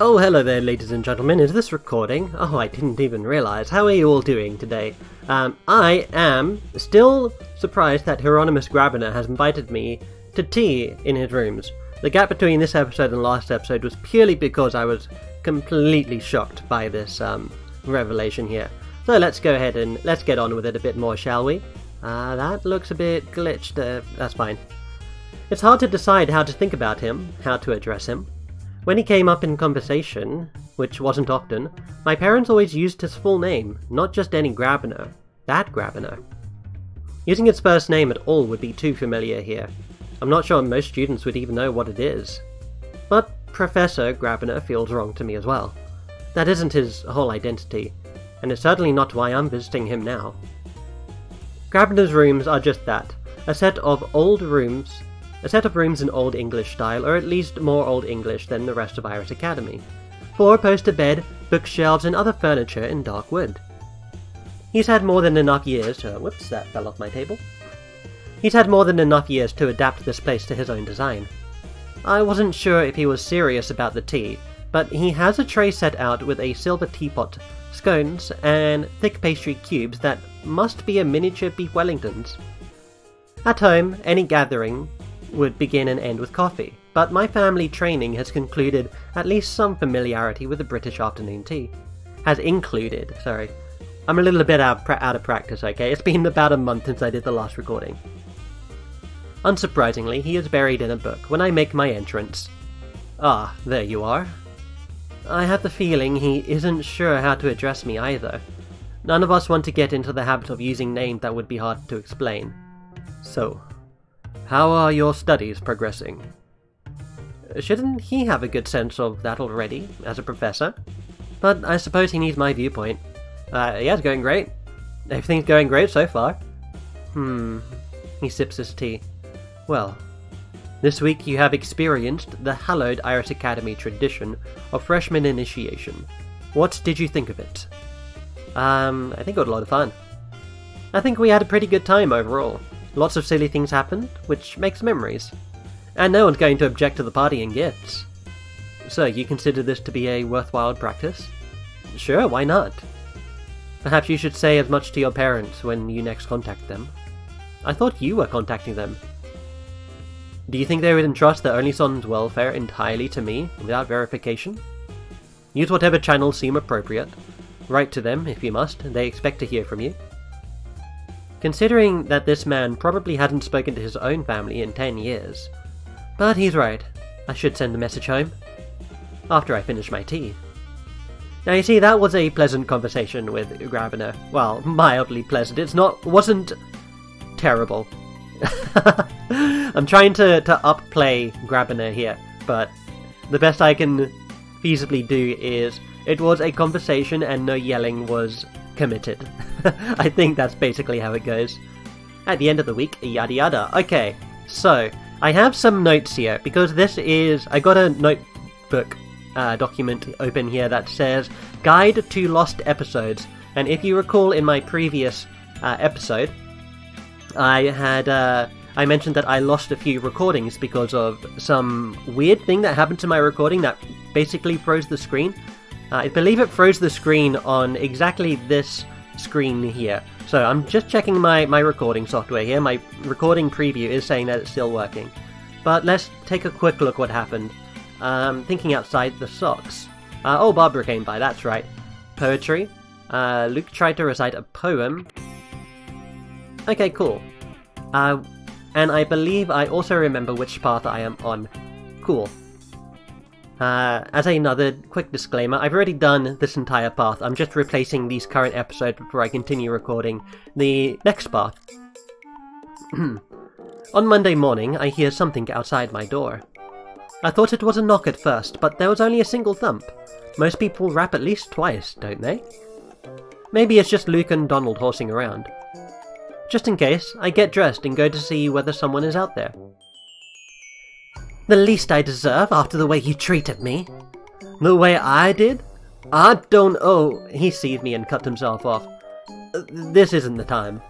Oh, hello there, ladies and gentlemen. Is this recording? Oh, I didn't even realize. How are you all doing today? Um, I am still surprised that Hieronymus Grabiner has invited me to tea in his rooms. The gap between this episode and last episode was purely because I was completely shocked by this um, revelation here. So let's go ahead and let's get on with it a bit more, shall we? Uh, that looks a bit glitched. Uh, that's fine. It's hard to decide how to think about him, how to address him. When he came up in conversation, which wasn't often, my parents always used his full name, not just any Grabiner. That Grabiner. Using his first name at all would be too familiar here. I'm not sure most students would even know what it is. But Professor Grabiner feels wrong to me as well. That isn't his whole identity, and it's certainly not why I'm visiting him now. Grabiner's rooms are just that, a set of old rooms a set of rooms in Old English style, or at least more Old English than the rest of Iris Academy. Four poster bed, bookshelves, and other furniture in dark wood. He's had more than enough years to... Whoops, that fell off my table. He's had more than enough years to adapt this place to his own design. I wasn't sure if he was serious about the tea, but he has a tray set out with a silver teapot, scones, and thick pastry cubes that must be a miniature beef Wellingtons. At home, any gathering would begin and end with coffee, but my family training has concluded at least some familiarity with the British afternoon tea. Has included, sorry. I'm a little bit out, out of practice, okay? It's been about a month since I did the last recording. Unsurprisingly, he is buried in a book when I make my entrance. Ah, there you are. I have the feeling he isn't sure how to address me either. None of us want to get into the habit of using names that would be hard to explain. So, how are your studies progressing? Shouldn't he have a good sense of that already, as a professor? But I suppose he needs my viewpoint. Uh, yeah, it's going great. Everything's going great so far. Hmm. He sips his tea. Well, this week you have experienced the hallowed Iris Academy tradition of freshman initiation. What did you think of it? Um, I think it was a lot of fun. I think we had a pretty good time overall. Lots of silly things happened, which makes memories. And no one's going to object to the partying gifts. So, you consider this to be a worthwhile practice? Sure, why not? Perhaps you should say as much to your parents when you next contact them. I thought you were contacting them. Do you think they would entrust their only son's welfare entirely to me, without verification? Use whatever channels seem appropriate. Write to them, if you must, they expect to hear from you. Considering that this man probably hadn't spoken to his own family in 10 years. But he's right, I should send a message home. After I finish my tea. Now you see, that was a pleasant conversation with Grabiner. Well, mildly pleasant. It's not, wasn't terrible. I'm trying to, to upplay Grabiner here, but the best I can feasibly do is it was a conversation and no yelling was committed. I think that's basically how it goes. At the end of the week, yada yada. Okay, so I have some notes here because this is. I got a notebook uh, document open here that says Guide to Lost Episodes. And if you recall in my previous uh, episode, I had. Uh, I mentioned that I lost a few recordings because of some weird thing that happened to my recording that basically froze the screen. Uh, I believe it froze the screen on exactly this screen here. So I'm just checking my, my recording software here. My recording preview is saying that it's still working. But let's take a quick look what happened. Um, thinking outside the socks. Uh, oh, Barbara came by, that's right. Poetry. Uh, Luke tried to recite a poem. Okay, cool. Uh, and I believe I also remember which path I am on. Cool. Uh, as another quick disclaimer, I've already done this entire path. I'm just replacing these current episodes before I continue recording the next part. On Monday morning, I hear something outside my door. I thought it was a knock at first, but there was only a single thump. Most people rap at least twice, don't they? Maybe it's just Luke and Donald horsing around. Just in case, I get dressed and go to see whether someone is out there. The least I deserve after the way you treated me. The way I did? I don't oh he sees me and cut himself off. This isn't the time.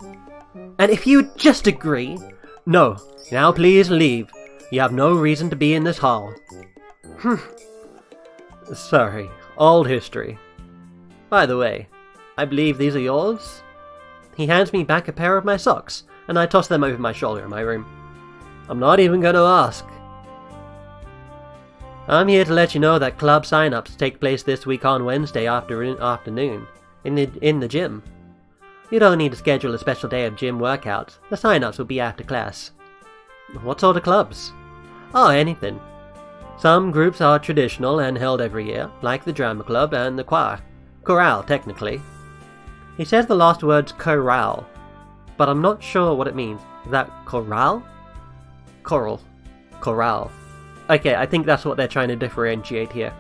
And if you just agree No. Now please leave. You have no reason to be in this hall. Hmm. Sorry, old history. By the way, I believe these are yours? He hands me back a pair of my socks, and I toss them over my shoulder in my room. I'm not even going to ask. I'm here to let you know that club sign-ups take place this week on Wednesday after afternoon, in the, in the gym. You don't need to schedule a special day of gym workouts, the sign-ups will be after class. What sort of clubs? Oh, anything. Some groups are traditional and held every year, like the drama club and the choir. Chorale, technically. He says the last word's chorale, but I'm not sure what it means. Is that chorale? Choral. Chorale. Okay, I think that's what they're trying to differentiate here.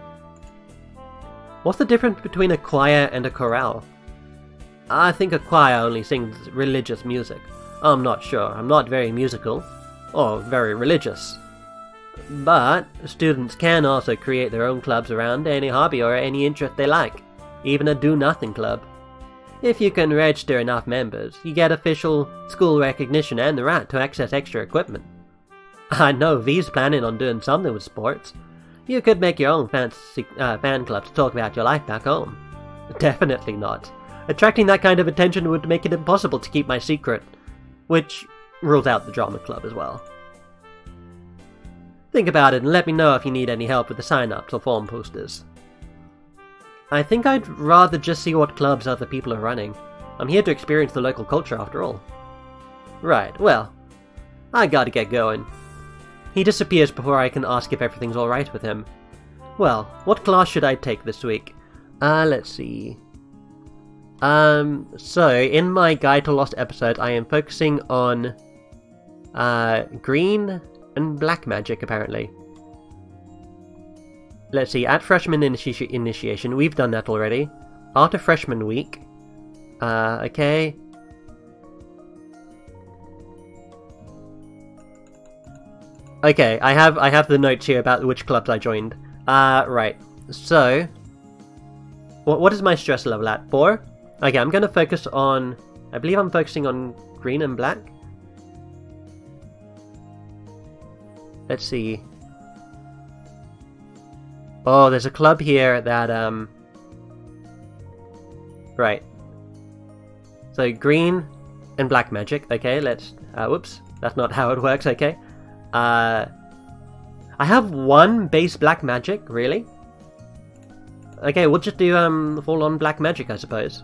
What's the difference between a choir and a chorale? I think a choir only sings religious music. I'm not sure. I'm not very musical. Or very religious. But students can also create their own clubs around any hobby or any interest they like. Even a do-nothing club. If you can register enough members, you get official school recognition and the right to access extra equipment. I know V's planning on doing something with sports. You could make your own fancy, uh, fan club to talk about your life back home. Definitely not. Attracting that kind of attention would make it impossible to keep my secret, which rules out the drama club as well. Think about it and let me know if you need any help with the sign-ups or form posters. I think I'd rather just see what clubs other people are running. I'm here to experience the local culture after all. Right, well, I gotta get going. He disappears before I can ask if everything's alright with him. Well, what class should I take this week? Uh, let's see. Um, so, in my Guide to Lost episode, I am focusing on, uh, green and black magic, apparently. Let's see, at freshman initi initiation, we've done that already. After freshman week. Uh, okay. Okay, I have I have the notes here about which clubs I joined. Uh, right. So, what what is my stress level at? Four. Okay, I'm gonna focus on. I believe I'm focusing on green and black. Let's see. Oh, there's a club here that, um... Right. So, green and black magic. Okay, let's... Uh, whoops. That's not how it works, okay. Uh... I have one base black magic, really? Okay, we'll just do, um, full-on black magic, I suppose.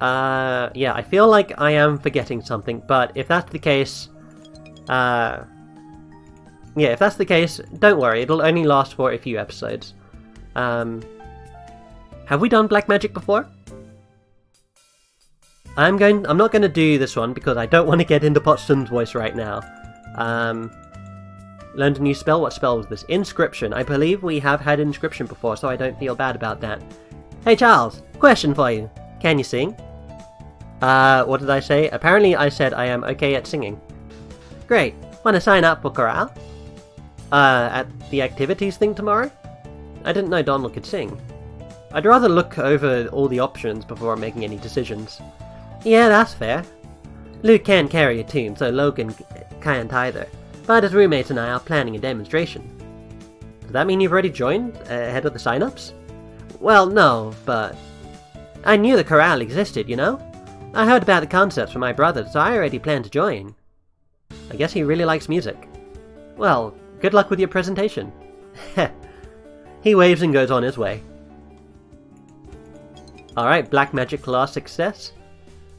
Uh, yeah, I feel like I am forgetting something, but if that's the case, uh, yeah, if that's the case, don't worry, it'll only last for a few episodes. Um, have we done Black Magic before? I'm going. I'm not going to do this one because I don't want to get into Potsdam's voice right now. Um, learned a new spell. What spell was this? Inscription. I believe we have had inscription before, so I don't feel bad about that. Hey Charles, question for you. Can you sing? Uh, what did I say? Apparently I said I am okay at singing. Great. Want to sign up for chorale? Uh, at the activities thing tomorrow? I didn't know Donald could sing. I'd rather look over all the options before making any decisions. Yeah, that's fair. Luke can carry a tune, so Logan can't either. But his roommates and I are planning a demonstration. Does that mean you've already joined, uh, ahead of the sign-ups? Well, no, but... I knew the chorale existed, you know? I heard about the concepts from my brother, so I already planned to join. I guess he really likes music. Well, Good luck with your presentation. he waves and goes on his way. Alright, Black Magic class success.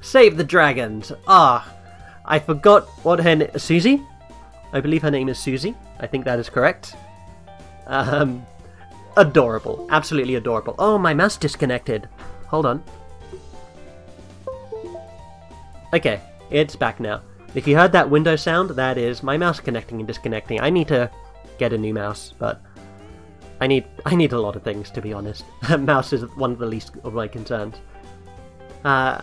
Save the dragons! Ah, I forgot what her name... Susie? I believe her name is Susie. I think that is correct. Um, adorable. Absolutely adorable. Oh, my mouse disconnected. Hold on. Okay, it's back now. If you heard that window sound, that is my mouse connecting and disconnecting. I need to get a new mouse, but I need I need a lot of things to be honest. mouse is one of the least of my concerns. Uh,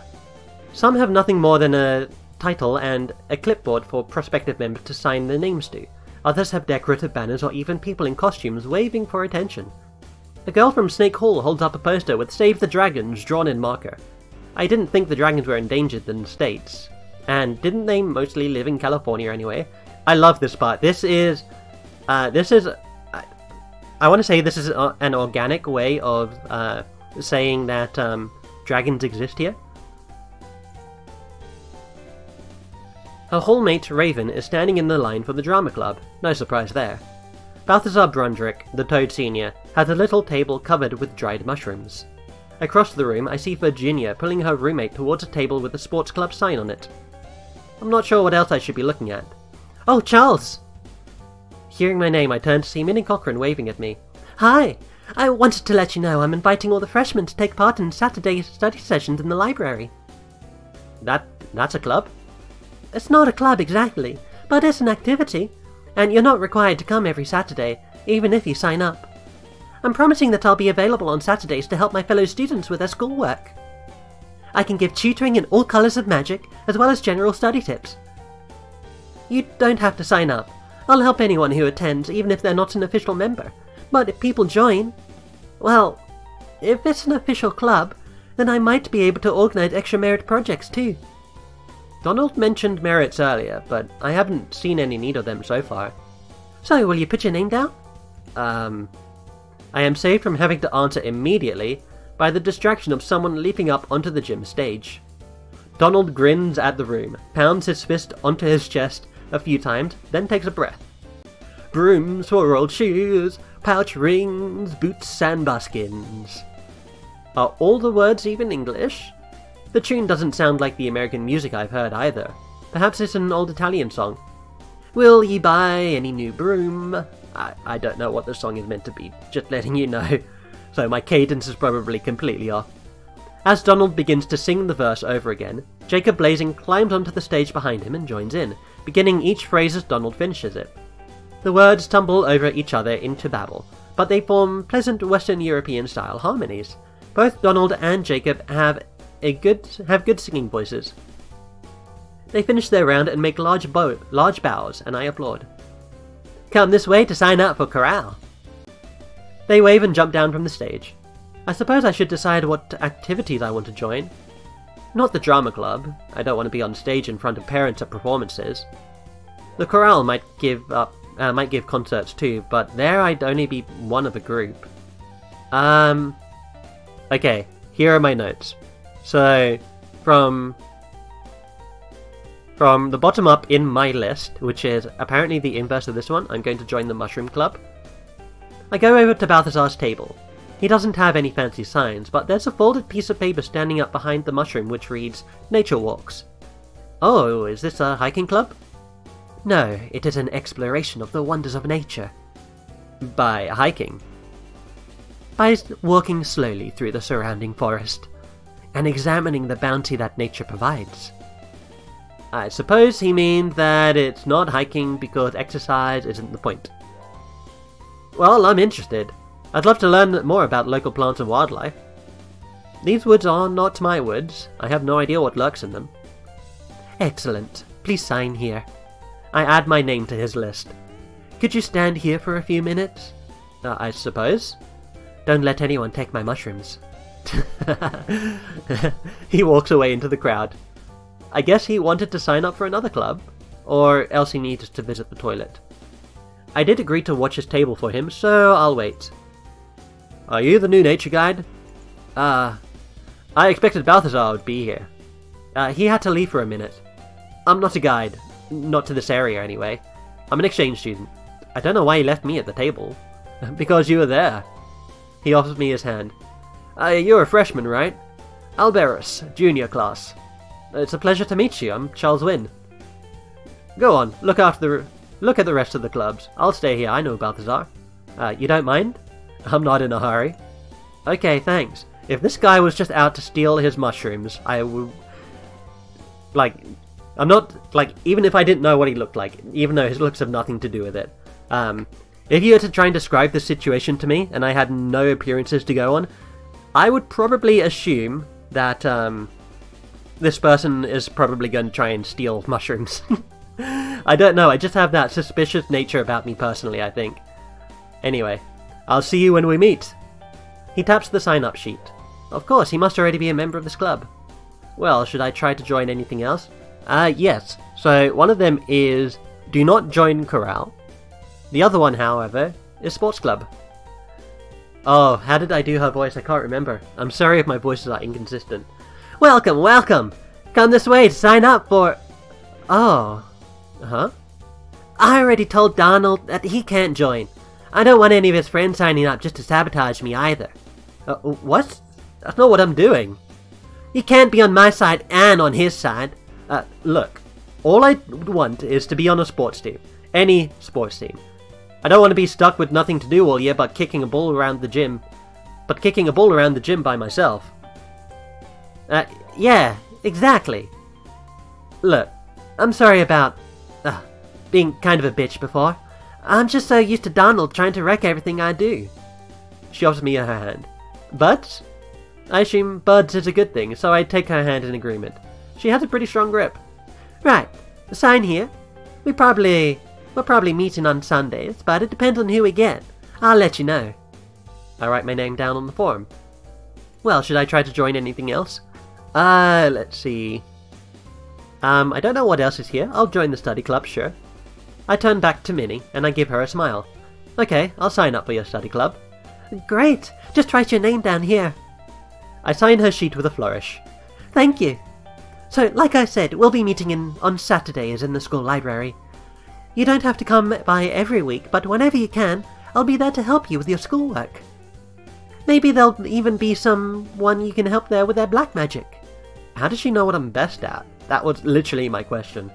some have nothing more than a title and a clipboard for prospective members to sign their names to. Others have decorative banners or even people in costumes waving for attention. A girl from Snake Hall holds up a poster with Save the Dragons drawn in marker. I didn't think the dragons were endangered in the States, and didn't they mostly live in California anyway? I love this part. This is, uh, this is, uh, I want to say this is a, an organic way of uh, saying that um, dragons exist here. Her hallmate, Raven, is standing in the line for the drama club. No surprise there. Balthazar Brundrick, the Toad Senior, has a little table covered with dried mushrooms. Across the room, I see Virginia pulling her roommate towards a table with a sports club sign on it. I'm not sure what else I should be looking at. Oh, Charles! Hearing my name, I turn to see Minnie Cochran waving at me. Hi! I wanted to let you know I'm inviting all the freshmen to take part in Saturday study sessions in the library. That that's a club? It's not a club exactly, but it's an activity, and you're not required to come every Saturday, even if you sign up. I'm promising that I'll be available on Saturdays to help my fellow students with their schoolwork. I can give tutoring in all colours of magic, as well as general study tips. You don't have to sign up. I'll help anyone who attends, even if they're not an official member. But if people join, well, if it's an official club, then I might be able to organise extra merit projects too. Donald mentioned merits earlier, but I haven't seen any need of them so far. So, will you put your name down? Um. I am saved from having to answer immediately by the distraction of someone leaping up onto the gym stage. Donald grins at the room, pounds his fist onto his chest a few times, then takes a breath. Brooms for old shoes, pouch rings, boots, and buskins. Are all the words even English? The tune doesn't sound like the American music I've heard either. Perhaps it's an old Italian song. Will ye buy any new broom? I, I don't know what the song is meant to be, just letting you know. So my cadence is probably completely off. As Donald begins to sing the verse over again, Jacob Blazing climbs onto the stage behind him and joins in, beginning each phrase as Donald finishes it. The words tumble over each other into babble, but they form pleasant Western European style harmonies. Both Donald and Jacob have a good have good singing voices. They finish their round and make large, bow, large bows, and I applaud. Come this way to sign up for chorale. They wave and jump down from the stage. I suppose I should decide what activities I want to join. Not the drama club. I don't want to be on stage in front of parents at performances. The chorale might give up, uh, might give concerts too, but there I'd only be one of a group. Um. Okay, here are my notes. So, from from the bottom up in my list, which is apparently the inverse of this one, I'm going to join the Mushroom Club. I go over to Balthazar's table. He doesn't have any fancy signs, but there's a folded piece of paper standing up behind the mushroom which reads Nature Walks. Oh, is this a hiking club? No, it is an exploration of the wonders of nature. By hiking? By walking slowly through the surrounding forest and examining the bounty that nature provides. I suppose he means that it's not hiking because exercise isn't the point. Well, I'm interested. I'd love to learn more about local plants and wildlife. These woods are not my woods. I have no idea what lurks in them. Excellent. Please sign here. I add my name to his list. Could you stand here for a few minutes? Uh, I suppose. Don't let anyone take my mushrooms. he walks away into the crowd. I guess he wanted to sign up for another club, or else he needs to visit the toilet. I did agree to watch his table for him, so I'll wait. Are you the new nature guide? Ah, uh, I expected Balthazar would be here. Uh, he had to leave for a minute. I'm not a guide. Not to this area, anyway. I'm an exchange student. I don't know why he left me at the table. because you were there. He offers me his hand. Uh, you're a freshman, right? Alberus, junior class. It's a pleasure to meet you. I'm Charles Wynne. Go on, look after the look at the rest of the clubs. I'll stay here. I know Balthazar. Uh, you don't mind? I'm not in a hurry. Okay, thanks. If this guy was just out to steal his mushrooms, I would like. I'm not like even if I didn't know what he looked like, even though his looks have nothing to do with it. Um, if you were to try and describe the situation to me, and I had no appearances to go on, I would probably assume that um, this person is probably going to try and steal mushrooms. I don't know, I just have that suspicious nature about me personally, I think. Anyway, I'll see you when we meet. He taps the sign up sheet. Of course, he must already be a member of this club. Well, should I try to join anything else? Uh, yes. So, one of them is do not join Chorale. The other one, however, is Sports Club. Oh, how did I do her voice? I can't remember. I'm sorry if my voices are inconsistent. Welcome, welcome! Come this way to sign up for... Oh. Huh? I already told Donald that he can't join. I don't want any of his friends signing up just to sabotage me either. Uh, what? That's not what I'm doing. He can't be on my side and on his side. Uh, look, all I want is to be on a sports team. Any sports team. I don't want to be stuck with nothing to do all year but kicking a ball around the gym. But kicking a ball around the gym by myself. Uh, yeah, exactly. Look, I'm sorry about uh, being kind of a bitch before. I'm just so used to Donald trying to wreck everything I do. She offers me her hand. But I assume Buds is a good thing, so I take her hand in agreement. She has a pretty strong grip. Right, sign here. We probably We'll probably meeting on Sundays, but it depends on who we get. I'll let you know. I write my name down on the form. Well, should I try to join anything else? Uh, let's see. Um, I don't know what else is here. I'll join the study club, sure. I turn back to Minnie, and I give her a smile. Okay, I'll sign up for your study club. Great! Just write your name down here. I sign her sheet with a flourish. Thank you. So, like I said, we'll be meeting in on Saturdays in the school library. You don't have to come by every week, but whenever you can, I'll be there to help you with your schoolwork. Maybe there'll even be someone you can help there with their black magic. How does she know what I'm best at? That was literally my question.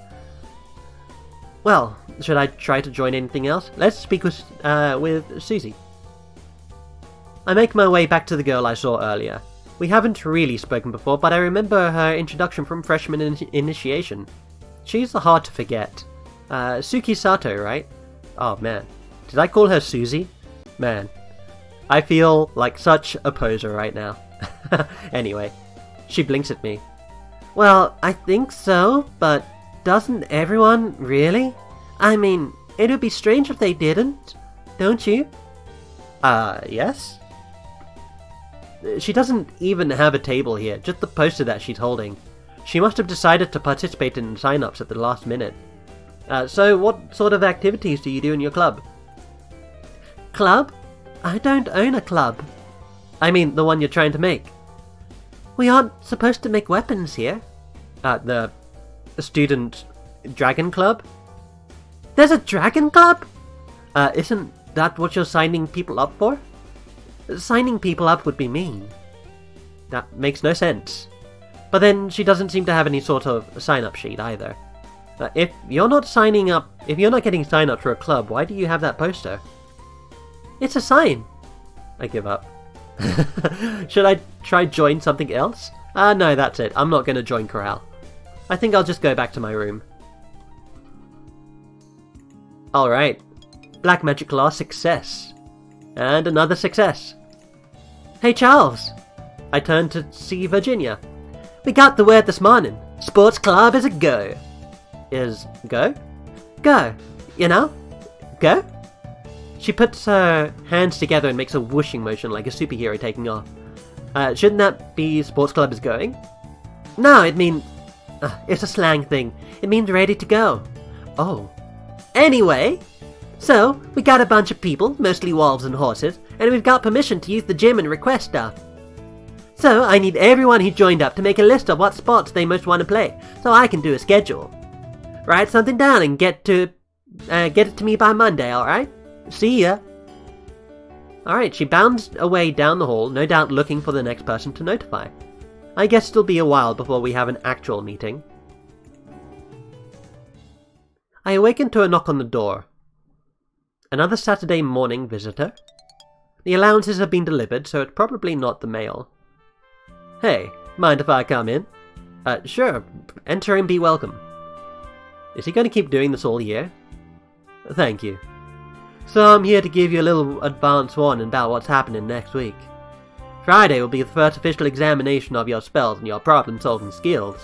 Well, should I try to join anything else? Let's speak with, uh, with Susie. I make my way back to the girl I saw earlier. We haven't really spoken before, but I remember her introduction from freshman in initiation. She's hard to forget. Uh, Suki Sato, right? Oh man. Did I call her Susie? Man. I feel like such a poser right now. anyway, she blinks at me. Well, I think so, but doesn't everyone really? I mean, it would be strange if they didn't, don't you? Uh, yes? She doesn't even have a table here, just the poster that she's holding. She must have decided to participate in sign-ups at the last minute. Uh, so, what sort of activities do you do in your club? Club? I don't own a club. I mean, the one you're trying to make. We aren't supposed to make weapons here. Uh, the student dragon club? There's a dragon club? Uh, isn't that what you're signing people up for? Signing people up would be mean. That makes no sense. But then she doesn't seem to have any sort of sign-up sheet either. Uh, if you're not signing up, if you're not getting signed up for a club, why do you have that poster? It's a sign. I give up. Should I try join something else? Ah, uh, no, that's it. I'm not going to join Chorale. I think I'll just go back to my room. Alright. Black Magic Law success. And another success. Hey, Charles. I turned to see Virginia. We got the word this morning. Sports club is a go is go. Go! You know? Go? She puts her hands together and makes a whooshing motion like a superhero taking off. Uh, shouldn't that be sports club is going? No, it means... Uh, it's a slang thing. It means ready to go. Oh. Anyway, so, we got a bunch of people, mostly wolves and horses, and we've got permission to use the gym and request stuff. So, I need everyone who joined up to make a list of what sports they most want to play, so I can do a schedule. Write something down and get to uh, get it to me by Monday, alright? See ya. Alright, she bounds away down the hall, no doubt looking for the next person to notify. I guess it'll be a while before we have an actual meeting. I awaken to a knock on the door. Another Saturday morning visitor? The allowances have been delivered, so it's probably not the mail. Hey, mind if I come in? Uh, sure, enter and be welcome. Is he going to keep doing this all year? Thank you. So I'm here to give you a little advance warning about what's happening next week. Friday will be the first official examination of your spells and your problem-solving skills.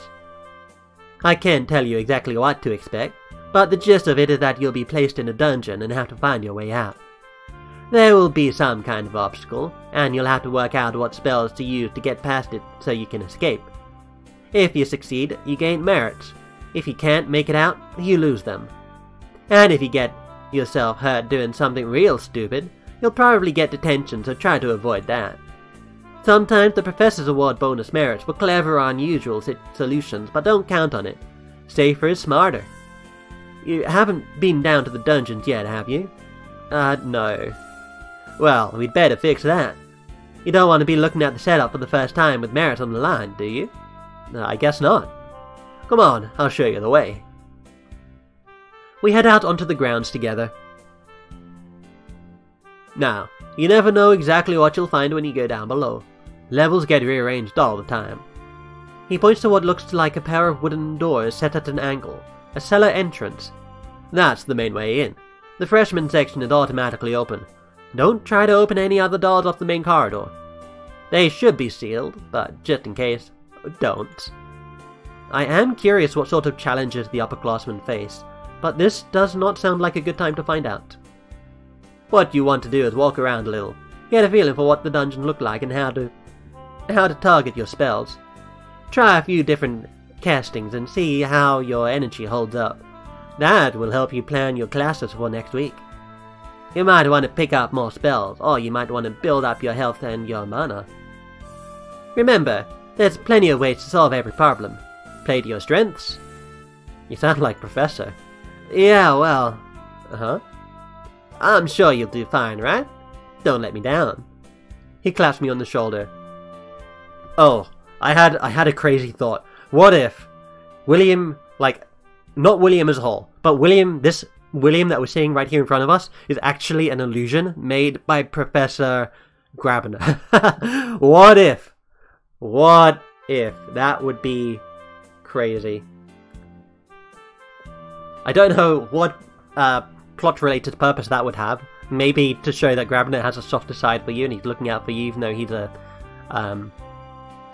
I can't tell you exactly what to expect, but the gist of it is that you'll be placed in a dungeon and have to find your way out. There will be some kind of obstacle, and you'll have to work out what spells to use to get past it so you can escape. If you succeed, you gain merits, if you can't make it out, you lose them. And if you get yourself hurt doing something real stupid, You'll probably get detention, so try to avoid that. Sometimes the professors award bonus merits for clever or unusual solutions, but don't count on it. Safer is smarter. You haven't been down to the dungeons yet, have you? Uh, no. Well, we'd better fix that. You don't want to be looking at the setup for the first time with merits on the line, do you? Uh, I guess not. Come on, I'll show you the way. We head out onto the grounds together. Now, you never know exactly what you'll find when you go down below. Levels get rearranged all the time. He points to what looks like a pair of wooden doors set at an angle, a cellar entrance. That's the main way in. The freshman section is automatically open. Don't try to open any other doors off the main corridor. They should be sealed, but just in case, don't. I am curious what sort of challenges the upperclassmen face, but this does not sound like a good time to find out. What you want to do is walk around a little, get a feeling for what the dungeon looked like and how to how to target your spells. Try a few different castings and see how your energy holds up. That will help you plan your classes for next week. You might want to pick up more spells, or you might want to build up your health and your mana. Remember, there's plenty of ways to solve every problem. Play to your strengths. You sound like Professor. Yeah, well, uh-huh. I'm sure you'll do fine, right? Don't let me down. He claps me on the shoulder. Oh, I had I had a crazy thought. What if William, like, not William as a whole, but William, this William that we're seeing right here in front of us, is actually an illusion made by Professor Grabiner. what if? What if? That would be crazy. I don't know what uh, plot-related purpose that would have. Maybe to show that Grabiner has a softer side for you and he's looking out for you, even though he's a um,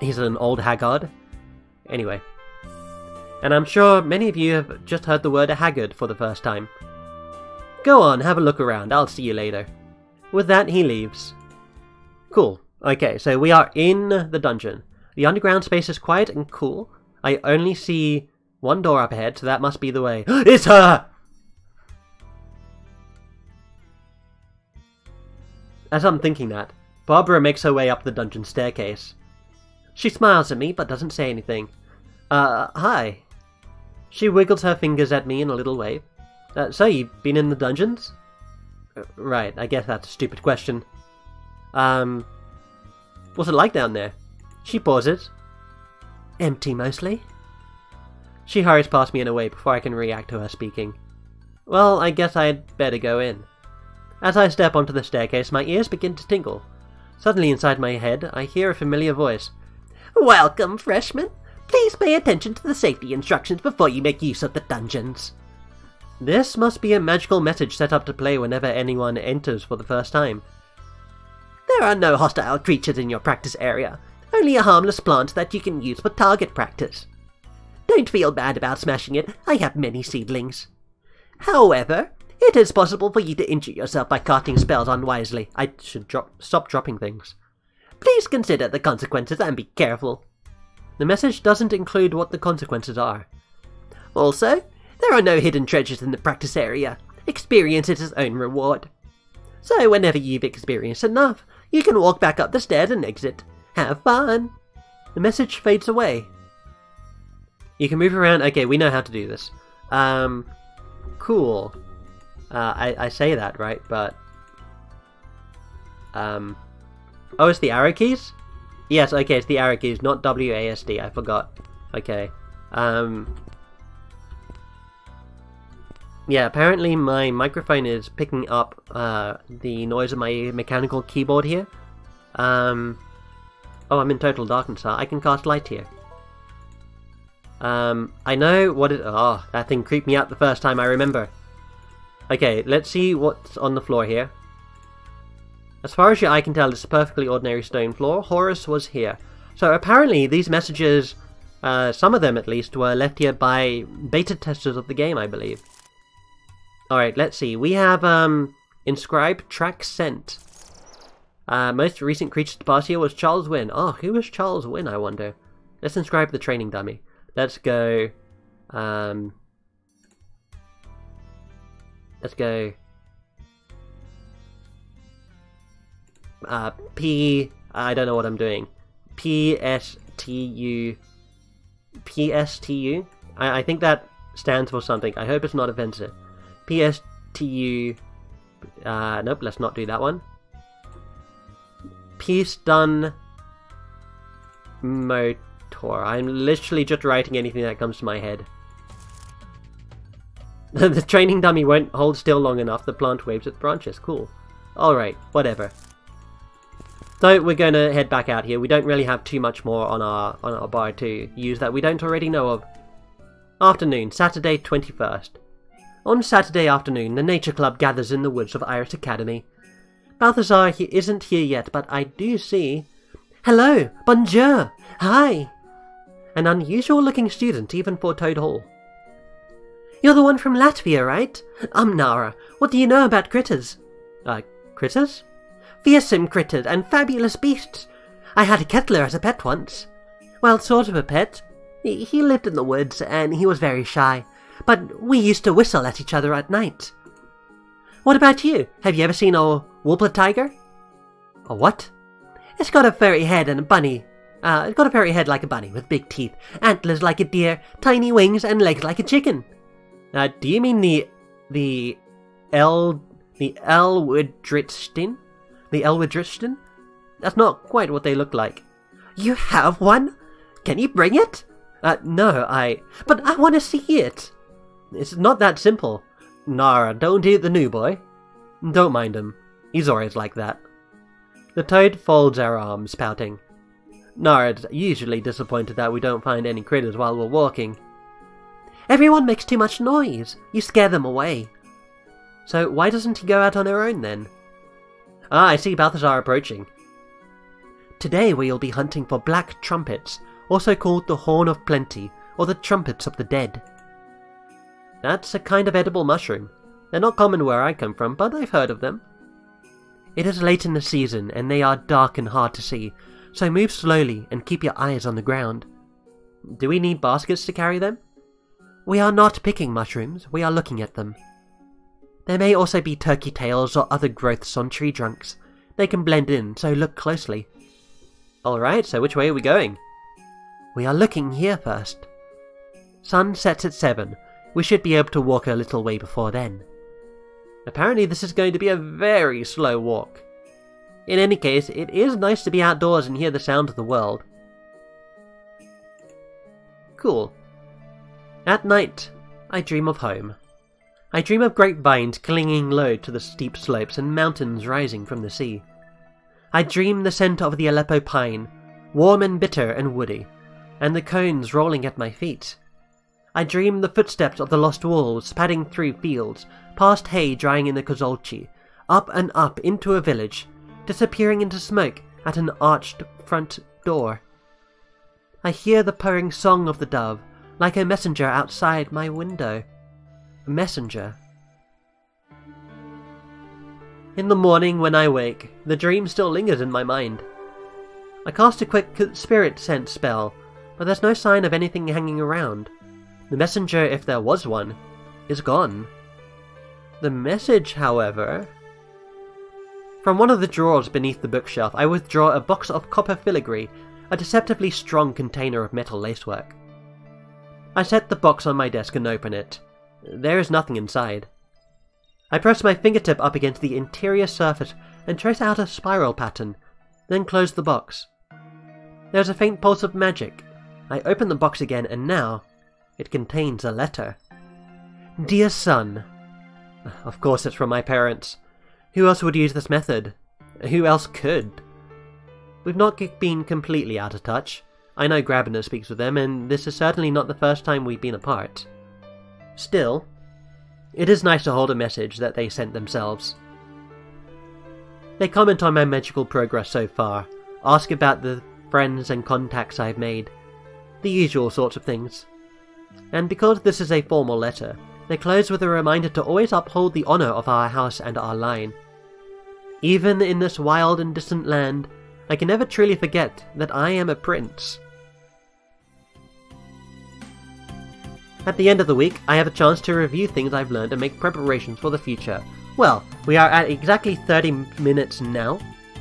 he's an old haggard. Anyway, and I'm sure many of you have just heard the word haggard for the first time. Go on, have a look around. I'll see you later. With that, he leaves. Cool. Okay, so we are in the dungeon. The underground space is quiet and cool. I only see one door up ahead, so that must be the way. it's her! As I'm thinking that, Barbara makes her way up the dungeon staircase. She smiles at me, but doesn't say anything. Uh, hi. She wiggles her fingers at me in a little wave. Uh, so, you've been in the dungeons? Uh, right, I guess that's a stupid question. Um, what's it like down there? She pauses. Empty mostly. She hurries past me in a way before I can react to her speaking. Well, I guess I'd better go in. As I step onto the staircase, my ears begin to tingle. Suddenly, inside my head, I hear a familiar voice. Welcome, freshman. Please pay attention to the safety instructions before you make use of the dungeons. This must be a magical message set up to play whenever anyone enters for the first time. There are no hostile creatures in your practice area, only a harmless plant that you can use for target practice. Don't feel bad about smashing it, I have many seedlings. However, it is possible for you to injure yourself by casting spells unwisely. I should drop, stop dropping things. Please consider the consequences and be careful. The message doesn't include what the consequences are. Also, there are no hidden treasures in the practice area. Experience is its own reward. So whenever you've experienced enough, you can walk back up the stairs and exit. Have fun! The message fades away. You can move around. Okay, we know how to do this. Um, cool. Uh, I, I say that, right? But, um, oh, it's the arrow keys? Yes, okay, it's the arrow keys, not WASD, I forgot. Okay. Um, yeah, apparently my microphone is picking up uh, the noise of my mechanical keyboard here. Um, oh, I'm in total darkness. I can cast light here. Um, I know what it... Oh, that thing creeped me out the first time I remember. Okay, let's see what's on the floor here. As far as your eye can tell, it's a perfectly ordinary stone floor. Horus was here. So apparently these messages, uh, some of them at least, were left here by beta testers of the game, I believe. Alright, let's see. We have, um, inscribed track sent. Uh, most recent creature to pass here was Charles Wynn. Oh, who was Charles Wynn, I wonder? Let's inscribe the training dummy. Let's go, um, let's go uh, P. I don't know what I'm doing. P S T U. P S T U. I, I think that stands for something. I hope it's not offensive. P S T U. Uh, nope, let's not do that one. Peace done. Motor. I'm literally just writing anything that comes to my head. the training dummy won't hold still long enough. The plant waves its branches. Cool. Alright, whatever. So we're going to head back out here. We don't really have too much more on our on our bar to use that we don't already know of. Afternoon, Saturday 21st. On Saturday afternoon, the Nature Club gathers in the woods of Iris Academy. Balthazar he isn't here yet, but I do see... Hello! Bonjour! Hi! An unusual looking student, even for Toad Hall. You're the one from Latvia, right? I'm Nara. What do you know about critters? Uh, critters? Fearsome critters and fabulous beasts. I had a kettler as a pet once. Well, sort of a pet. He lived in the woods and he was very shy, but we used to whistle at each other at night. What about you? Have you ever seen a Wolpertinger? A what? It's got a furry head and a bunny. Uh, it's got a furry head like a bunny with big teeth, antlers like a deer, tiny wings, and legs like a chicken. Uh, do you mean the the El the Elwoodriston? The Elwoodriston? That's not quite what they look like. You have one? Can you bring it? Uh, no, I... But I want to see it! It's not that simple. Nara, don't eat the new boy. Don't mind him. He's always like that. The toad folds her arms, pouting. Nara's usually disappointed that we don't find any critters while we're walking. Everyone makes too much noise. You scare them away. So why doesn't he go out on her own then? Ah, I see Balthazar approaching. Today we'll be hunting for black trumpets, also called the Horn of Plenty, or the Trumpets of the Dead. That's a kind of edible mushroom. They're not common where I come from, but I've heard of them. It is late in the season, and they are dark and hard to see, so move slowly and keep your eyes on the ground. Do we need baskets to carry them? We are not picking mushrooms, we are looking at them. There may also be turkey tails or other growths on tree trunks. They can blend in, so look closely. Alright, so which way are we going? We are looking here first. Sun sets at 7. We should be able to walk a little way before then. Apparently this is going to be a very slow walk. In any case, it is nice to be outdoors and hear the sound of the world. Cool. At night, I dream of home. I dream of grapevines clinging low to the steep slopes and mountains rising from the sea. I dream the scent of the Aleppo pine, warm and bitter and woody, and the cones rolling at my feet. I dream the footsteps of the lost wolves padding through fields, past hay drying in the Kozolci, up and up into a village, disappearing into smoke at an arched front door. I hear the purring song of the dove, like a messenger outside my window. A messenger. In the morning when I wake, the dream still lingers in my mind. I cast a quick spirit sense spell, but there's no sign of anything hanging around. The messenger, if there was one, is gone. The message, however... From one of the drawers beneath the bookshelf, I withdraw a box of copper filigree, a deceptively strong container of metal lacework. I set the box on my desk and open it. There is nothing inside. I press my fingertip up against the interior surface and trace out a spiral pattern, then close the box. There's a faint pulse of magic. I open the box again and now it contains a letter. Dear son, of course it's from my parents. Who else would use this method? Who else could? We've not been completely out of touch. I know Grabiner speaks with them, and this is certainly not the first time we've been apart. Still, it is nice to hold a message that they sent themselves. They comment on my magical progress so far, ask about the friends and contacts I've made, the usual sorts of things. And because this is a formal letter, they close with a reminder to always uphold the honour of our house and our line. Even in this wild and distant land, I can never truly forget that I am a prince. At the end of the week, I have a chance to review things I've learned and make preparations for the future. Well, we are at exactly 30 minutes now,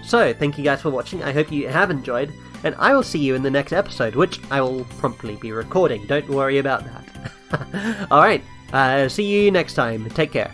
So, thank you guys for watching. I hope you have enjoyed, and I will see you in the next episode, which I will promptly be recording. Don't worry about that. Alright, uh, see you next time. Take care.